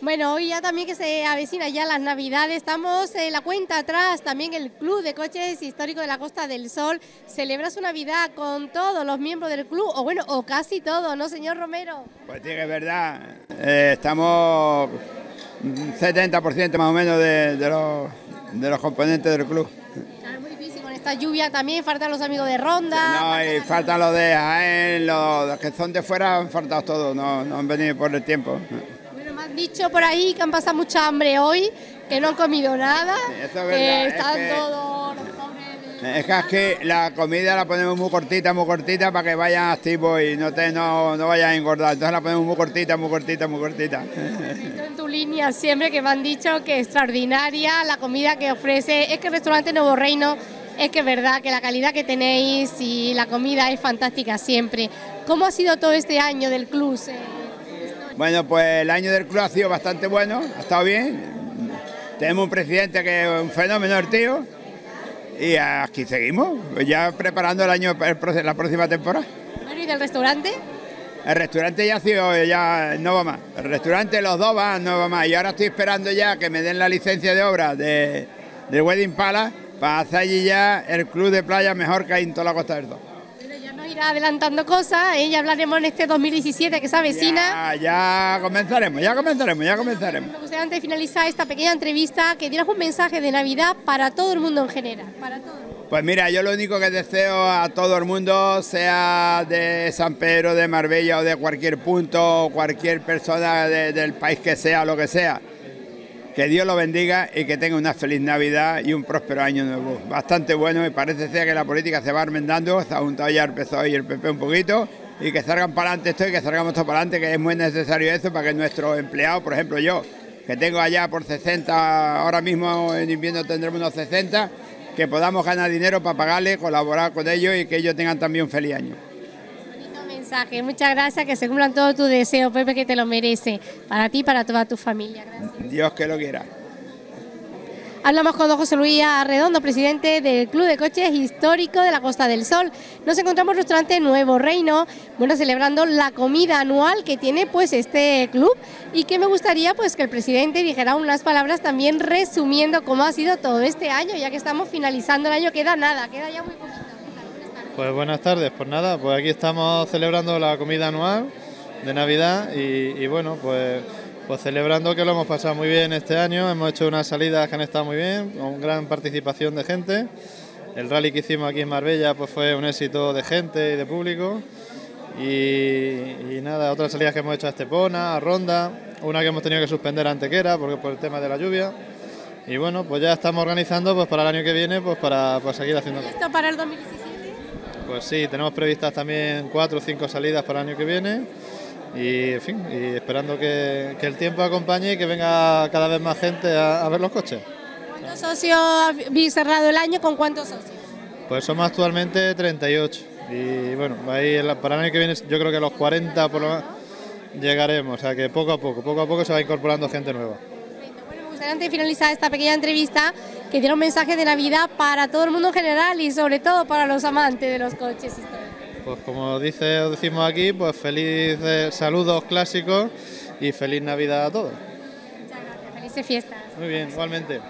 Bueno, hoy ya también que se avecina ya las Navidades, estamos en la cuenta atrás, también el Club de Coches Histórico de la Costa del Sol celebra su Navidad con todos los miembros del club, o bueno, o casi todos, ¿no, señor Romero? Pues sí, que es verdad, eh, estamos 70% más o menos de, los, de los componentes del club. es muy difícil con esta lluvia también, faltan los amigos de Ronda. No, y faltan los de Jaén, los que son de fuera han faltado todos, no, no han venido por el tiempo dicho por ahí que han pasado mucha hambre hoy, que no han comido nada, que están todos es que la comida la ponemos muy cortita, muy cortita para que vayan activos y no te no, no vayan a engordar. Entonces la ponemos muy cortita, muy cortita, muy cortita. En tu línea siempre que me han dicho que extraordinaria la comida que ofrece. Es que el restaurante Nuevo Reino es que es verdad que la calidad que tenéis y la comida es fantástica siempre. ¿Cómo ha sido todo este año del club? Bueno, pues el año del club ha sido bastante bueno, ha estado bien. Tenemos un presidente que es un fenómeno, el tío. Y aquí seguimos, ya preparando el año, la próxima temporada. Bueno, ¿y del restaurante? El restaurante ya ha sido, ya no va más. El restaurante, los dos van, no va más. Y ahora estoy esperando ya que me den la licencia de obra de, del Wedding Palace para hacer allí ya el club de playa mejor que hay en toda la Costa del Sol adelantando cosas, ¿eh? ya hablaremos en este 2017 que se avecina. Ya, ya comenzaremos, ya comenzaremos, ya comenzaremos. Me gustaría antes de finalizar esta pequeña entrevista que dieras un mensaje de Navidad para todo el mundo en general, para Pues mira, yo lo único que deseo a todo el mundo, sea de San Pedro, de Marbella o de cualquier punto, cualquier persona del país que sea, lo que sea, que Dios lo bendiga y que tenga una feliz Navidad y un próspero año nuevo. Bastante bueno y parece ser que la política se va armendando, se ha juntado ya el PSOE y el PP un poquito y que salgan para adelante esto y que salgamos todos para adelante, que es muy necesario eso para que nuestros empleados, por ejemplo yo, que tengo allá por 60, ahora mismo en invierno tendremos unos 60, que podamos ganar dinero para pagarle, colaborar con ellos y que ellos tengan también un feliz año. Muchas gracias, que se cumplan todos tus deseos, Pepe, que te lo merece, para ti y para toda tu familia. Dios que lo quiera. Hablamos con don José Luis Arredondo, presidente del Club de Coches Histórico de la Costa del Sol. Nos encontramos en el restaurante Nuevo Reino, bueno, celebrando la comida anual que tiene pues este club y que me gustaría pues que el presidente dijera unas palabras también resumiendo cómo ha sido todo este año, ya que estamos finalizando el año, queda nada, queda ya muy poquito. Pues buenas tardes, pues nada, pues aquí estamos celebrando la comida anual de Navidad y, bueno, pues, pues celebrando que lo hemos pasado muy bien este año, hemos hecho unas salidas que han estado muy bien, con gran participación de gente. El rally que hicimos aquí en Marbella pues fue un éxito de gente y de público. Y, nada, otras salidas que hemos hecho a Estepona, a Ronda, una que hemos tenido que suspender a Antequera porque por el tema de la lluvia. Y bueno, pues ya estamos organizando pues para el año que viene pues para pues, seguir haciendo. ¿Esto para el 2017? Pues sí, tenemos previstas también cuatro o cinco salidas para el año que viene y, en fin, y esperando que, el tiempo acompañe y que venga cada vez más gente a, ver los coches. ¿Cuántos socios habéis cerrado el año? ¿Con cuántos socios? Pues somos actualmente 38 y bueno, ahí para el año que viene yo creo que los 40 por lo menos llegaremos, o sea que poco a poco, poco a poco se va incorporando gente nueva antes de finalizar esta pequeña entrevista, que diera un mensaje de Navidad para todo el mundo en general y sobre todo para los amantes de los coches Pues como dice decimos aquí, pues feliz saludos clásicos y feliz Navidad a todos. Muchas gracias, felices fiestas. Muy bien, igualmente.